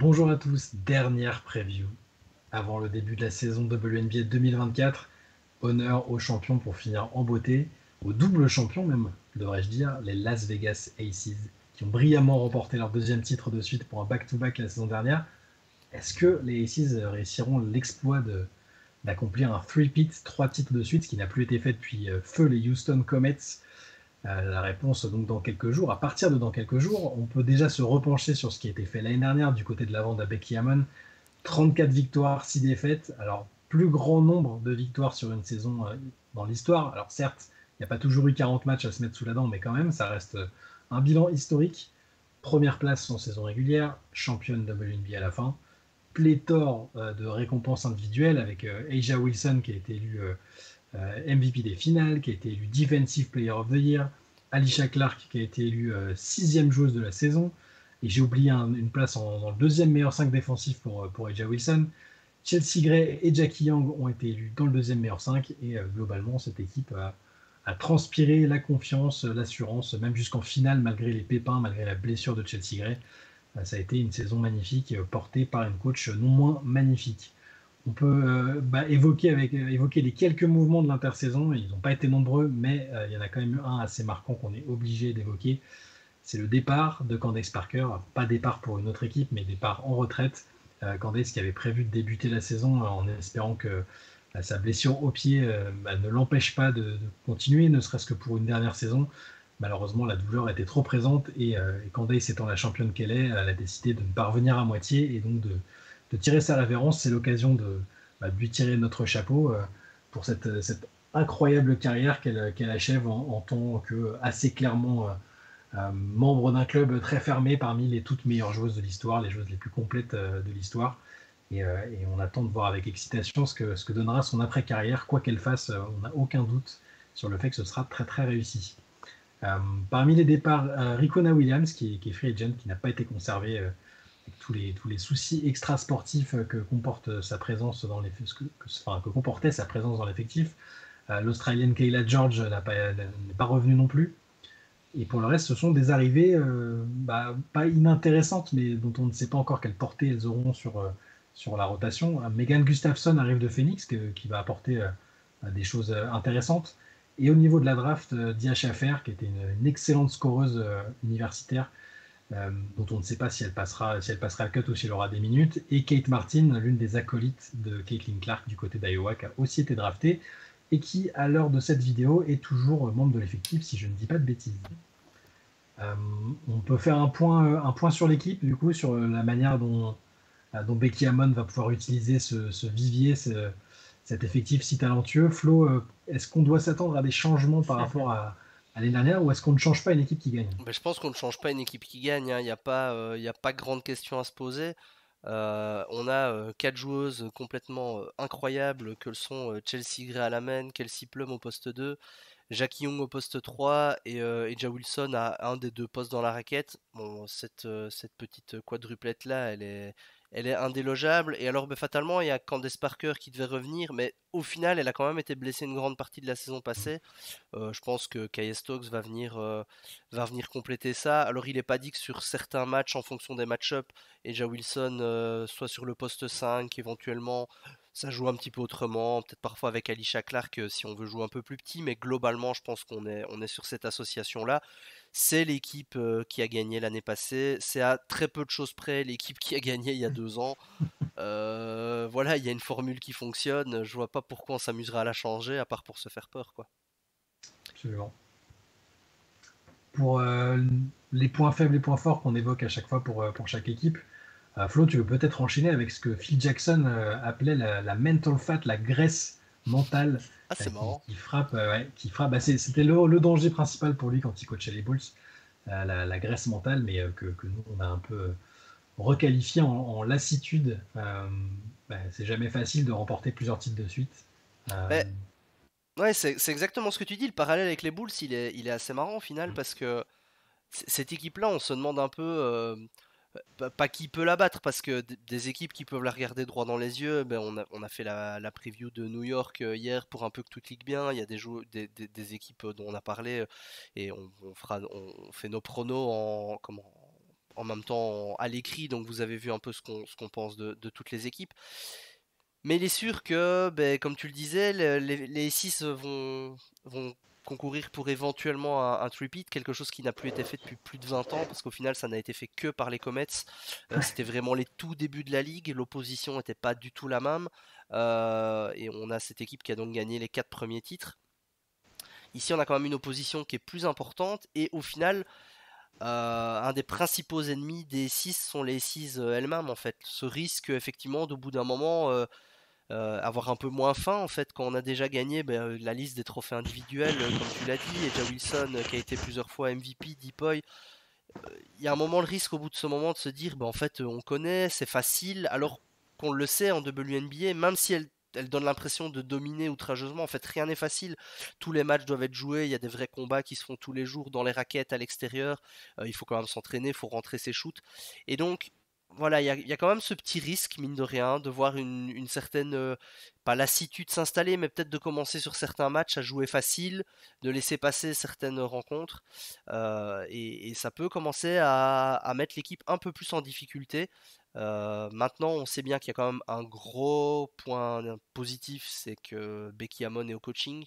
Bonjour à tous, dernière preview avant le début de la saison WNBA 2024. Honneur aux champions pour finir en beauté, aux doubles champions même, devrais-je dire, les Las Vegas Aces, qui ont brillamment remporté leur deuxième titre de suite pour un back-to-back la saison dernière. Est-ce que les Aces réussiront l'exploit d'accomplir un three-pit, trois titres de suite, ce qui n'a plus été fait depuis euh, feu les Houston Comets euh, la réponse donc dans quelques jours. À partir de dans quelques jours, on peut déjà se repencher sur ce qui a été fait l'année dernière du côté de la vente à Becky Hammon. 34 victoires, 6 défaites. Alors, plus grand nombre de victoires sur une saison euh, dans l'histoire. Alors, certes, il n'y a pas toujours eu 40 matchs à se mettre sous la dent, mais quand même, ça reste euh, un bilan historique. Première place en saison régulière, championne WNBA à la fin. Pléthore de récompenses individuelles avec Asia Wilson qui a été élue MVP des finales, qui a été élu Defensive Player of the Year, Alicia Clark qui a été élue euh, sixième joueuse de la saison, et j'ai oublié une place en, dans le deuxième meilleur 5 défensif pour, euh, pour Wilson. Chelsea Gray et Jackie Young ont été élus dans le deuxième meilleur 5, et globalement, cette équipe a, a, transpiré la confiance, l'assurance, même jusqu'en finale, malgré les pépins, malgré la blessure de Chelsea Gray. ça a été une saison magnifique, portée par une coach non moins magnifique. On peut euh, bah, euh, évoquer les quelques mouvements de l'intersaison. Ils n'ont pas été nombreux, mais euh, il y en a quand même eu un assez marquant qu'on est obligé d'évoquer. C'est le départ de Candace Parker. Pas départ pour une autre équipe, mais départ en retraite. Candace qui avait prévu de débuter la saison en espérant que bah, sa blessure au pied bah, ne l'empêche pas de, continuer, ne serait-ce que pour une dernière saison. Malheureusement, la douleur était trop présente et, et Candace étant la championne qu'elle est, elle a décidé de ne pas revenir à moitié et donc de, de tirer sa révérence, c'est l'occasion bah, de, lui tirer notre chapeau euh, pour cette, incroyable carrière qu'elle achève en, tant que assez clairement euh, euh, membre d'un club très fermé parmi les toutes meilleures joueuses de l'histoire, les joueuses les plus complètes de l'histoire. Et, on attend de voir avec excitation ce que, ce que donnera son après-carrière. Quoi qu'elle fasse, on n'a aucun doute sur le fait que ce sera très très réussi. parmi les départs, Ricona Williams, qui, qui, est free agent, qui n'a pas été conservé tous les, tous les soucis extra-sportifs que comporte sa présence dans les, que, comportait sa présence dans l'effectif. Euh, L'Australienne Kayla George n'est pas, revenue non plus. Et pour le reste, ce sont des arrivées euh, bah, pas inintéressantes, mais dont on ne sait pas encore quelle portée elles auront sur, euh, sur la rotation. Megan Gustafson arrive de Phoenix, qui va apporter des choses intéressantes. Et au niveau de la draft, Dia Schaffer, qui était une excellente scoreuse universitaire, euh, dont on ne sait pas si elle, passera, si elle passera le cut ou si elle aura des minutes, et Kate Martin, l'une des acolytes de Caitlin Clark du côté d'Iowa, qui a aussi été draftée, et qui, à l'heure de cette vidéo, est toujours membre de l'effectif, si je ne dis pas de bêtises. Euh, on peut faire un point, euh, sur l'équipe, du coup, sur la manière dont, dont Becky Hammond va pouvoir utiliser ce, vivier, cet effectif si talentueux. Flo, est-ce qu'on doit s'attendre à des changements par rapport à, l'année dernière ou est-ce qu'on ne change pas une équipe qui gagne? Ben, Je pense qu'on ne change pas une équipe qui gagne. Hein. Il n'y a, pas, euh, il a pas grande question à se poser. Euh, on a euh, quatre joueuses complètement incroyables que sont Chelsea Gray à la main, Kelsey Plum au poste 2, Jackie Young au poste 3 et Eja Wilson à un des deux postes dans la raquette. Bon, cette, cette petite quadruplette là, elle est, elle est indélogeable. Et alors, ben, fatalement, il y a Candace Parker qui devait revenir, mais au final, elle a quand même été blessée une grande partie de la saison passée. Euh, je pense que Kaya Stokes va venir, euh, compléter ça. Alors, il n'est pas dit que sur certains matchs, en fonction des match-up, Eja Wilson euh, soit sur le poste 5, éventuellement, ça joue un petit peu autrement, peut-être parfois avec Alicia Clark si on veut jouer un peu plus petit, mais globalement, je pense qu'on est, on est sur cette association-là. C'est l'équipe qui a gagné l'année passée. C'est à très peu de choses près l'équipe qui a gagné il y a deux ans. voilà, il y a une formule qui fonctionne. Je vois pas pourquoi on s'amuserait à la changer, à part pour se faire peur, quoi. Absolument. Pour les points faibles et points forts qu'on évoque à chaque fois pour, pour chaque équipe, Flo, tu veux peut-être enchaîner avec ce que Phil Jackson appelait la, la, mental fat, la graisse mentale ah, c'est marrant. Qui, frappe, euh, qui frappe. Bah, c'était le, danger principal pour lui quand il coachait les Bulls, euh, la, graisse mentale, mais euh, que, nous on a un peu requalifié en, lassitude. Bah, c'est jamais facile de remporter plusieurs titres de suite. ouais, c'est exactement ce que tu dis. Le parallèle avec les Bulls, il est, il est assez marrant au final mm. parce que cette équipe-là, on se demande un peu pas qui peut la battre parce que des équipes qui peuvent la regarder droit dans les yeux, ben on, a, on a fait la, la, preview de New York euh, hier pour un peu que tout clique bien. Il y a des, des, des, équipes dont on a parlé euh, et on, fera, on fait nos pronos en, comment, en même temps à l'écrit, donc vous avez vu un peu ce qu'on pense de, toutes les équipes. Mais il est sûr que, ben, comme tu le disais, les, les 6 vont, vont concourir pour éventuellement un, un quelque chose qui n'a plus été fait depuis plus de 20 ans, parce qu'au final ça n'a été fait que par les Comets. Euh, c'était vraiment les tout débuts de la ligue, l'opposition n'était pas du tout la même, euh, et on a cette équipe qui a donc gagné les 4 premiers titres. Ici on a quand même une opposition qui est plus importante, et au final, euh, un des principaux ennemis des 6 sont les 6 elles-mêmes en fait. Ce risque effectivement d'au bout d'un moment euh, avoir un peu moins faim en fait quand on a déjà gagné ben, euh, la liste des trophées individuels euh, comme tu l'as dit et Wilson qui a été plusieurs fois MVP Deepoy il y a un moment le risque au bout de ce moment de se dire ben, en fait on connaît c'est facile alors qu'on le sait en WNBA même si elle elle donne l'impression de dominer outrageusement. En fait, rien n'est facile. Tous les matchs doivent être joués. Il y a des vrais combats qui se font tous les jours dans les raquettes à l'extérieur. il faut quand même s'entraîner, il faut rentrer ses shoots. Et donc, voilà, il y a, quand même ce petit risque, mine de rien, de voir une, certaine, euh, pas lassitude s'installer, mais peut-être de commencer sur certains matchs à jouer facile, de laisser passer certaines rencontres, euh, et, ça peut commencer à mettre l'équipe un peu plus en difficulté. Euh, maintenant, on sait bien qu'il y a quand même un gros point positif, c'est que Becky Hammon est au coaching.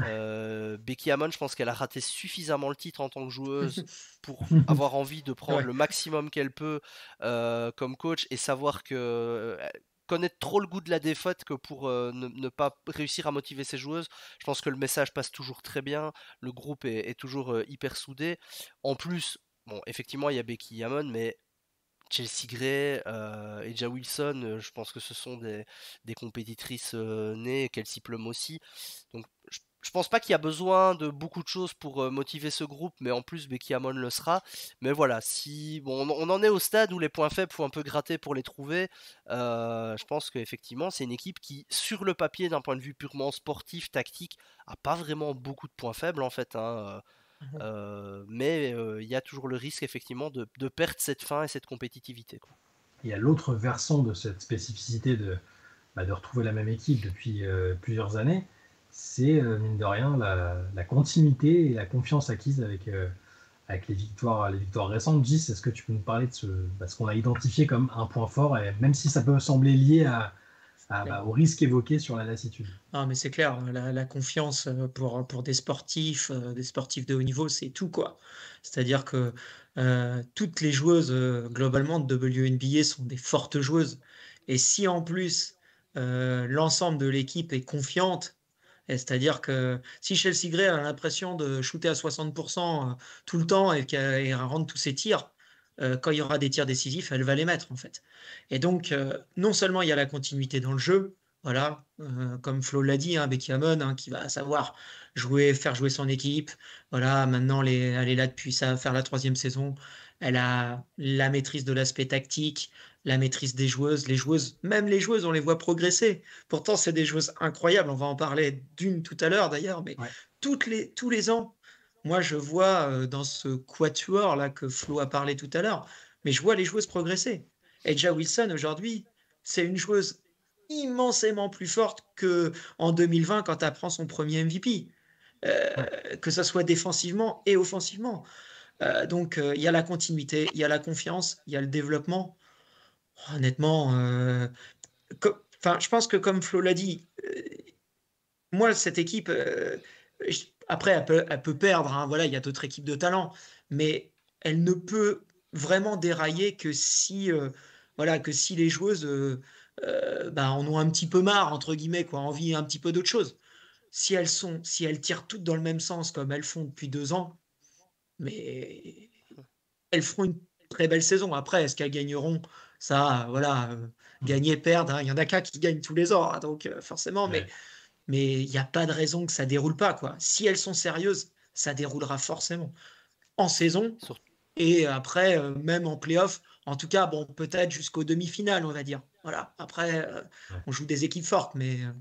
Euh, Becky Hammon, je pense qu'elle a raté suffisamment le titre en tant que joueuse pour avoir envie de prendre le maximum qu'elle peut euh, comme coach et savoir que connaître trop le goût de la défaite que pour ne, pas réussir à motiver ses joueuses. Je pense que le message passe toujours très bien, le groupe est, est toujours hyper soudé. En plus, bon, effectivement, il y a Becky Hammon, mais Chelsea Gray euh, Wilson, euh, je pense que ce sont des, compétitrices euh, nées, Kelsey Plum aussi. Donc je, je pense pas qu'il y a besoin de beaucoup de choses pour motiver ce groupe, mais en plus Becky Hammon le sera. Mais voilà, si on, en est au stade où les points faibles faut un peu gratter pour les trouver. je pense qu'effectivement c'est une équipe qui, sur le papier, d'un point de vue purement sportif, tactique, a pas vraiment beaucoup de points faibles en fait. Hein. Euh, mais euh, il y a toujours le risque effectivement de, perdre cette fin et cette compétitivité. Il y a l'autre versant de cette spécificité de, bah, de retrouver la même équipe depuis euh, plusieurs années, c'est mine de rien la, continuité et la confiance acquise avec, avec les, victoires, les victoires récentes. Gis, est-ce que tu peux nous parler de ce, bah, qu'on a identifié comme un point fort, même si ça peut sembler lié à, ah, bah, au risque évoqué sur la lassitude. Ah, mais c'est clair, la, confiance euh, pour, pour des sportifs, euh, des sportifs de haut niveau, c'est tout quoi. C'est-à-dire que euh, toutes les joueuses globalement de WNBA sont des fortes joueuses. Et si en plus l'ensemble de l'équipe est confiante, c'est-à-dire que si Chelsea Gray a l'impression de shooter à 60% tout le temps et qu'elle rentre tous ses tirs, euh, quand il y aura des tirs décisifs, elle va les mettre en fait. Et donc, euh, non seulement il y a la continuité dans le jeu, voilà, euh, comme Flo l'a dit, hein, Becky Hammon, hein, qui va savoir jouer, faire jouer son équipe. Voilà, maintenant elle est là depuis ça, faire la troisième saison. Elle a la maîtrise de l'aspect tactique, la maîtrise des joueuses. Les joueuses, même les joueuses, on les voit progresser. Pourtant, c'est des joueuses incroyables. On va en parler d'une tout à l'heure d'ailleurs, mais toutes les, tous les ans, moi, je vois dans ce quatuor là que Flo a parlé tout à l'heure, mais je vois les joueuses progresser. Edja Wilson aujourd'hui, c'est une joueuse immensément plus forte que en 2020 quand elle prend son premier MVP, que ce soit défensivement et offensivement. donc il y a la continuité, il y a la confiance, il y a le développement. Honnêtement, enfin, je pense que comme Flo l'a dit, moi cette équipe, après, elle peut, perdre, hein, voilà, il y a d'autres équipes de talent, mais elle ne peut vraiment dérailler que si, euh, voilà, que si les joueuses euh, euh, bah, en ont un petit peu marre, entre guillemets, quoi, envie un petit peu d'autre chose. Si elles, sont, si elles tirent toutes dans le même sens comme elles font depuis deux ans, mais elles feront une très belle saison. Après, est-ce qu'elles gagneront? Ça, voilà, gagner, perdre, hein, il y en a qu'un qui gagne tous les ans, hein, donc forcément, mais mais il n'y a pas de raison que ça déroule pas. Quoi. Si elles sont sérieuses, ça déroulera forcément. En saison, et après, euh, même en playoff, en tout cas, bon, peut-être jusqu'aux demi-finales, on va dire. Voilà. Après, euh, on joue des équipes fortes, mais euh,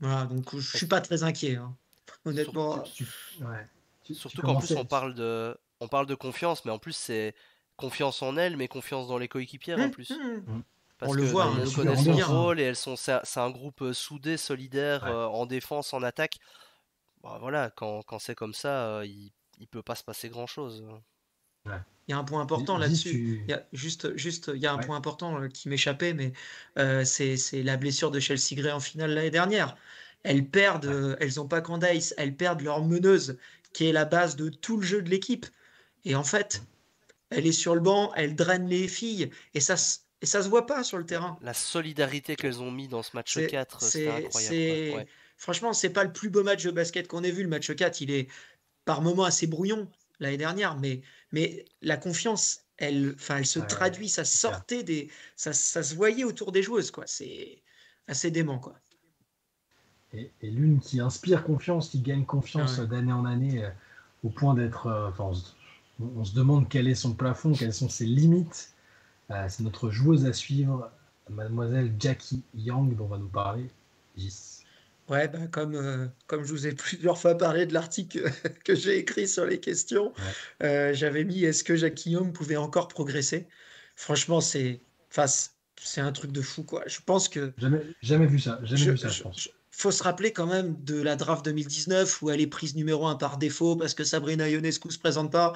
voilà, donc je suis pas très inquiet. Hein. Honnêtement. Surtout, qu'en plus, on parle, de, on parle de confiance, mais en plus, c'est confiance en elles, mais confiance dans les coéquipières en mmh, plus. Mmh. Mmh. Parce on le voit, elles connaissent leur rôle et elles sont, c'est un groupe euh, soudé, solidaire, euh, en défense, en attaque. Bah, voilà, quand, quand c'est comme ça, euh, il, il peut pas se passer grand chose. Il y a un point important là-dessus. Il y a juste, juste, il y a un point important qui m'échappait, mais euh, c'est la blessure de Chelsea Gray en finale l'année dernière. Elles perdent, euh, elles n'ont pas Candace, elles perdent leur meneuse, qui est la base de tout le jeu de l'équipe. Et en fait, elle est sur le banc, elle draine les filles, et ça, et ça se voit pas sur le terrain. La solidarité qu'elles ont mis dans ce match 4, c'est incroyable. Ouais. Franchement, c'est pas le plus beau match de basket qu'on ait vu. Le match 4, il est par moments assez brouillon l'année dernière, mais, mais la confiance, elle, enfin, elle se traduit, ça sortait des, ça, ça, se voyait autour des joueuses, quoi. C'est assez dément, quoi. Et, l'une qui inspire confiance, qui gagne confiance d'année en année, euh, au point d'être, euh, enfin, on, se demande quel est son plafond, quelles sont ses limites. Euh, c'est notre joueuse à suivre, Mademoiselle Jackie Young, dont on va nous parler. Gis. Ouais, ben comme, euh, comme je vous ai plusieurs fois parlé de l'article que j'ai écrit sur les questions, euh, j'avais mis est-ce que Jackie Young pouvait encore progresser? Franchement, c'est c'est un truc de fou, quoi. Je pense que. Jamais, jamais vu ça, jamais vu ça, je, pense. faut se rappeler quand même de la draft 2019 où elle est prise numéro un par défaut parce que Sabrina Ionescu se présente pas,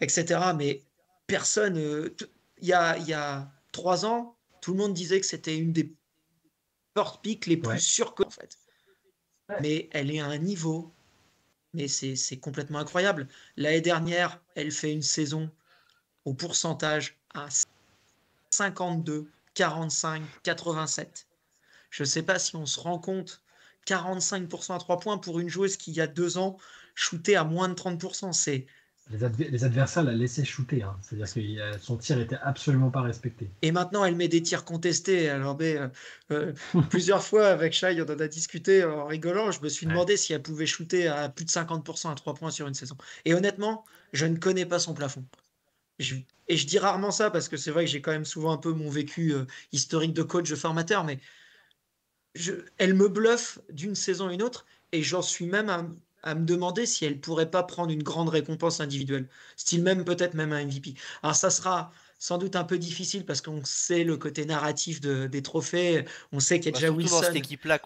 etc. Mais personne. Euh, il y, a, y a trois ans, tout le monde disait que c'était une des porte piques les plus sûres, en fait mais elle est à un niveau, mais c'est complètement incroyable. L'année dernière, elle fait une saison au pourcentage à 52, 45, 87. Je ne sais pas si on se rend compte, 45% à 3 points pour une joueuse qui, il y a deux ans, shootait à moins de 30%. C'est les, adversaires la laissaient shooter. Hein. C'est-à-dire que son tir était absolument pas respecté. Et maintenant, elle met des tirs contestés. Alors, euh, euh, plusieurs fois avec Shai, on en a discuté en rigolant. Je me suis demandé si elle pouvait shooter à plus de 50% à 3 points sur une saison. Et honnêtement, je ne connais pas son plafond. et je dis rarement ça parce que c'est vrai que j'ai quand même souvent un peu mon vécu euh, historique de coach, de formateur, mais elle me bluffe d'une saison à une autre et j'en suis même à, à me demander si elle pourrait pas prendre une grande récompense individuelle, style même peut-être même un MVP. Alors ça sera sans doute un peu difficile parce qu'on sait le côté narratif des trophées, on sait qu'Edja bah, Wilson,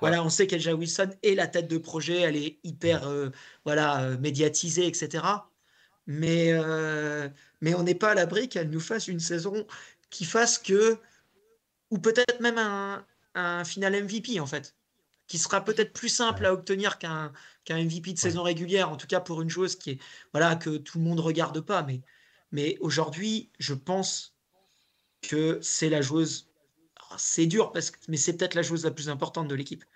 voilà, on sait qu'Edja Wilson est la tête de projet, elle est hyper euh, voilà euh, médiatisée, etc. Mais euh, mais on n'est pas à l'abri qu'elle nous fasse une saison qui fasse que ou peut-être même un, un final MVP en fait qui sera peut-être plus simple à obtenir qu'un MVP de saison régulière, en tout cas pour une joueuse qui est voilà que tout le monde regarde pas. Mais, mais aujourd'hui, je pense que c'est la joueuse. C'est dur, parce que, mais c'est peut-être la joueuse la plus importante de l'équipe.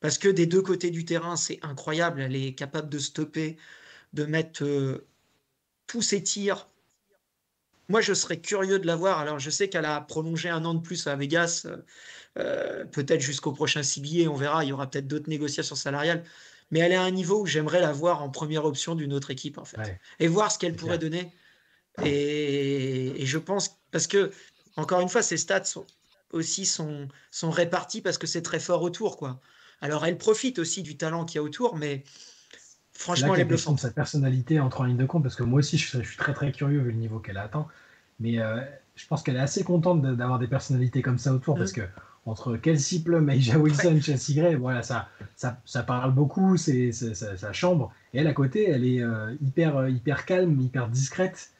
Parce que des deux côtés du terrain, c'est incroyable. Elle est capable de stopper, de mettre euh, tous ses tirs moi, je serais curieux de la voir. Alors, je sais qu'elle a prolongé un an de plus à Vegas, euh, euh, peut-être jusqu'au prochain CBA, on verra. Il y aura peut-être d'autres négociations salariales. Mais elle est à un niveau où j'aimerais la voir en première option d'une autre équipe, en fait. Et voir ce qu'elle pourrait donner. Et, je pense, parce que, encore une fois, ses stats sont, aussi sont, sont répartis parce que c'est très fort autour, quoi. Alors, elle profite aussi du talent qu'il y a autour, mais Franchement, elle est bluffante. sa personnalité entre en ligne de compte, parce que moi aussi, je suis, très très curieux vu le niveau qu'elle a atteint. Mais euh, je pense qu'elle est assez contente d'avoir des personnalités comme ça autour, parce mm. que entre Kelsey Plum, Aja Wilson, Chelsea Gray, voilà, ça, ça, ça parle beaucoup, c'est sa chambre. Et elle, à côté, elle est euh, hyper, euh, hyper calme, hyper discrète.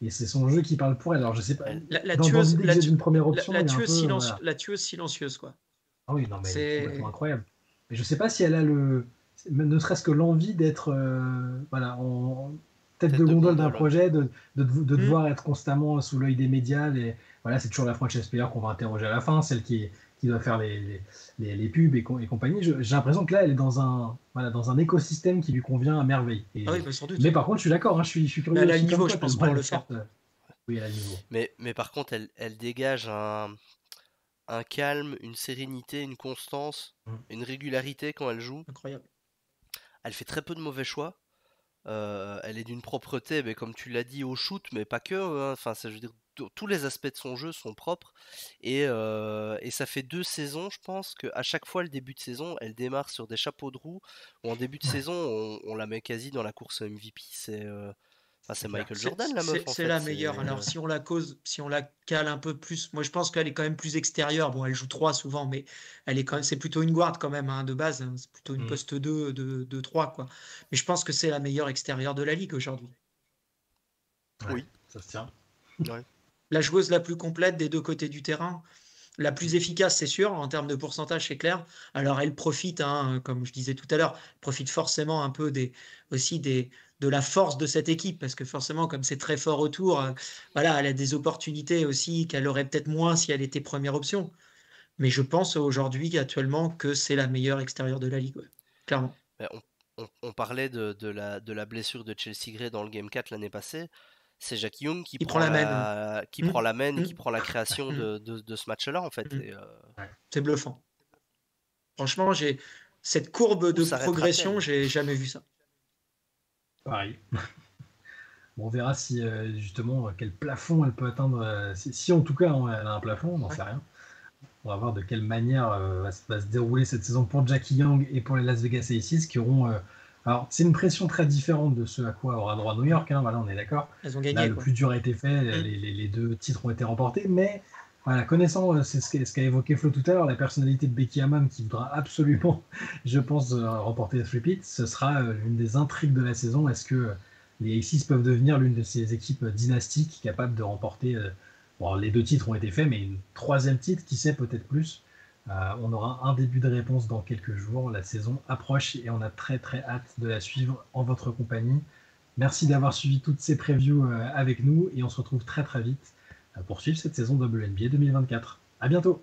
Et c'est son jeu qui parle pour elle. Alors, je sais pas. La, tueuse, la, première option, la, tueuse silencieuse, quoi. Ah oui, non, mais c'est incroyable. Mais je sais pas si elle a le ne serait-ce que l'envie d'être euh, voilà, en tête, de gondole d'un projet, de, de, de, mm. devoir être constamment sous l'œil des médias. Et, voilà, c'est toujours la franchise player qu'on va interroger à la fin, celle qui, qui doit faire les, les, les pubs et, et compagnie. J'ai l'impression que là, elle est dans un, voilà, dans un écosystème qui lui convient à merveille. Ah oui, bah, sans doute. Mais par contre, je suis d'accord, hein, je, suis, je suis curieux. Elle a le niveau, je pense, pour le faire. Oui, elle a le niveau. Mais, mais par contre, elle, elle dégage un, un calme, une sérénité, une constance, mm. une régularité quand elle joue. Incroyable. Elle fait très peu de mauvais choix. Euh, elle est d'une propreté, mais comme tu l'as dit, au shoot, mais pas que. Hein. Enfin, ça, je veux dire, tous les aspects de son jeu sont propres. Et, euh, et ça fait deux saisons, je pense, qu'à chaque fois, le début de saison, elle démarre sur des chapeaux de roue, ou en début de saison, on, la met quasi dans la course MVP. C'est. Euh, c'est Michael Jordan la meuf. C'est la meilleure. Alors si on la cause, si on la cale un peu plus, moi je pense qu'elle est quand même plus extérieure. Bon, elle joue 3 souvent, mais elle est quand même, c'est plutôt une guard quand même hein, de base. Hein. C'est plutôt une mm. poste 2 de, de 3 quoi. Mais je pense que c'est la meilleure extérieure de la ligue aujourd'hui. Oui. Ça se tient. La joueuse la plus complète des deux côtés du terrain. La plus efficace, c'est sûr, en termes de pourcentage, c'est clair. Alors, elle profite, hein, comme je disais tout à l'heure, profite forcément un peu aussi de la force de cette équipe, parce que forcément, comme c'est très fort autour, euh, elle a des opportunités aussi qu'elle aurait peut-être moins si elle était première option. Mais je pense aujourd'hui, actuellement, que c'est la meilleure extérieure de la ligue, clairement. On, parlait de, la, de la blessure de Chelsea Gray dans le Game 4 l'année passée c'est Jacques Young qui, prend, la, main, qui prend la main et qui mmh. prend la création mmh. de, ce match-là, en fait. Mmh. Euh, c'est bluffant. Franchement, j'ai cette courbe de progression, j'ai jamais vu ça. Pareil. on verra si euh, justement quel plafond elle peut atteindre. Euh, si, en tout cas elle a un plafond, on n'en sait rien. On va voir de quelle manière va, se dérouler cette saison pour Jackie Young et pour les Las Vegas Aces qui auront alors, c'est une pression très différente de ce à quoi aura droit New York, hein, voilà, on est d'accord. Elles ont gagné. le plus dur a été fait, mm. les, deux titres ont été remportés, mais voilà, connaissant, euh, c'est ce qu'a évoqué Flo tout à l'heure, la personnalité de Becky Hammam qui voudra absolument, je pense, euh, remporter le repeat, ce sera euh, l'une des intrigues de la saison. Est-ce que les Aces peuvent devenir l'une de ces équipes dynastiques capables de remporter. Bon, les deux titres ont été faits, mais une troisième titre, qui sait, peut-être plus. Euh, on aura un début de réponse dans quelques jours. La saison approche et on a très très hâte de la suivre en votre compagnie. Merci d'avoir suivi toutes ces previews euh, avec nous et on se retrouve très très vite euh, pour suivre cette saison WNBA 2024. À bientôt!